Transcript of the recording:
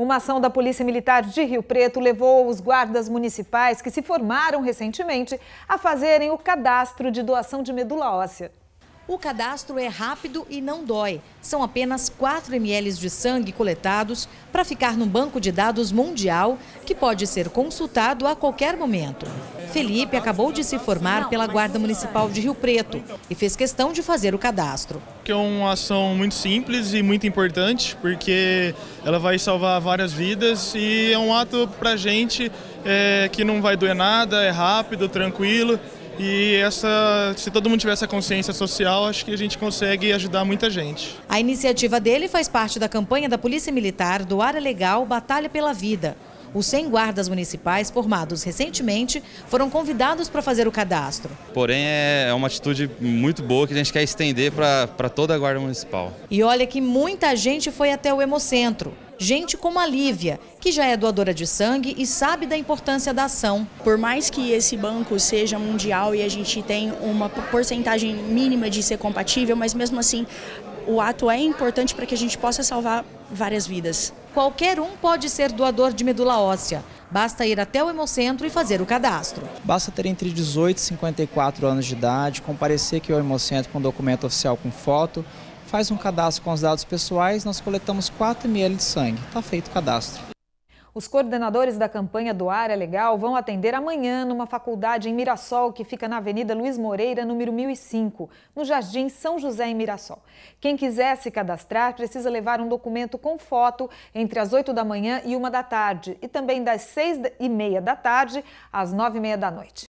Uma ação da Polícia Militar de Rio Preto levou os guardas municipais que se formaram recentemente a fazerem o cadastro de doação de medula óssea. O cadastro é rápido e não dói. São apenas 4 ml de sangue coletados para ficar no banco de dados mundial que pode ser consultado a qualquer momento. Felipe acabou de se formar pela Guarda Municipal de Rio Preto e fez questão de fazer o cadastro. É uma ação muito simples e muito importante, porque ela vai salvar várias vidas e é um ato para gente é, que não vai doer nada, é rápido, tranquilo. E essa, se todo mundo tiver essa consciência social, acho que a gente consegue ajudar muita gente. A iniciativa dele faz parte da campanha da Polícia Militar do Área Legal Batalha pela Vida. Os 100 guardas municipais formados recentemente foram convidados para fazer o cadastro. Porém, é, é uma atitude muito boa que a gente quer estender para toda a Guarda Municipal. E olha que muita gente foi até o Hemocentro. Gente como a Lívia, que já é doadora de sangue e sabe da importância da ação. Por mais que esse banco seja mundial e a gente tem uma porcentagem mínima de ser compatível, mas mesmo assim o ato é importante para que a gente possa salvar várias vidas. Qualquer um pode ser doador de medula óssea. Basta ir até o Hemocentro e fazer o cadastro. Basta ter entre 18 e 54 anos de idade, comparecer aqui ao Hemocentro com documento oficial com foto, faz um cadastro com os dados pessoais, nós coletamos 4 ml de sangue. Está feito o cadastro. Os coordenadores da campanha do Área Legal vão atender amanhã numa faculdade em Mirassol, que fica na Avenida Luiz Moreira, número 1005, no Jardim São José, em Mirassol. Quem quiser se cadastrar precisa levar um documento com foto entre as 8 da manhã e 1 da tarde e também das 6 e meia da tarde às 9 e meia da noite.